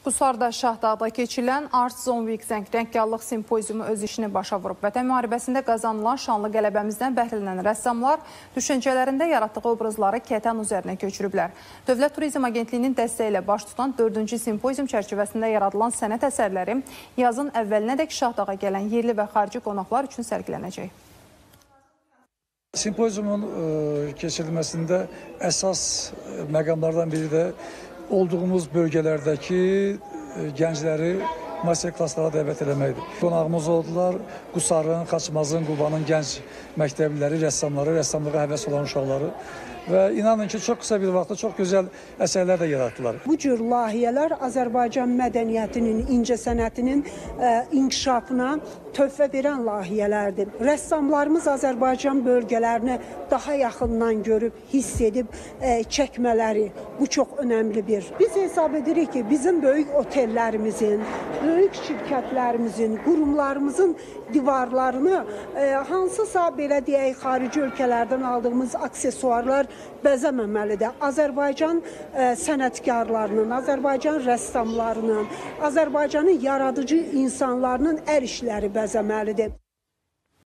Qusarda Şahdağda keçirilən Art Zone Week rəngkarlıq simpoziumu öz işini başa vurub. Vətən müharibəsində qazanılan şanlı qələbəmizdən bəhrələnən rəssamlar düşüncələrində yaratdığı obrazları kətən üzərinə köçürüblər. Dövlət Turizm Agentliyinin dəstəyi ilə baş tutan 4-cü simpozium çərçivəsində yaradılan sənət əsərləri yazın əvvəlinədək Şahdağa gələn yerli və xarici qonaqlar üçün sərgilənəcək. Simpoziumun e, keçirilməsində əsas e, məqamlardan biri də olduğumuz bölgələrdəki e, gəncləri master klasslara dəvət eləməkdir. Qonağımız oldular Qusarın, Xaçmazın, Qubanın gənc məktəbliləri, rəssamları, rəssamlığa həvəs olan uşaqları və inanın ki, çox qısa bir vaxtda çox gözəl əsərlər də yaratdılar. Bu cür layihələr Azərbaycan mədəniyyətinin, incəsənətinin ə, inkişafına töhfə verən layihələrdir. Rəssamlarımız Azərbaycan bölgələrini daha yaxından görüb, hiss edib ə, çəkmələri bu çox önəmli bir. Biz hesab edirik ki, bizim böyük otellərimizin, böyük şirkətlərimizin, qurumlarımızın divarlarını ə, hansısa belə deyək, xarici ölkələrdən aldığımız aksesuarlar bəzəməməlidir. Azərbaycan ə, sənətkarlarının, Azərbaycan rəssamlarının, Azərbaycanın yaradıcı insanlarının əl işləri bəzəməlidir.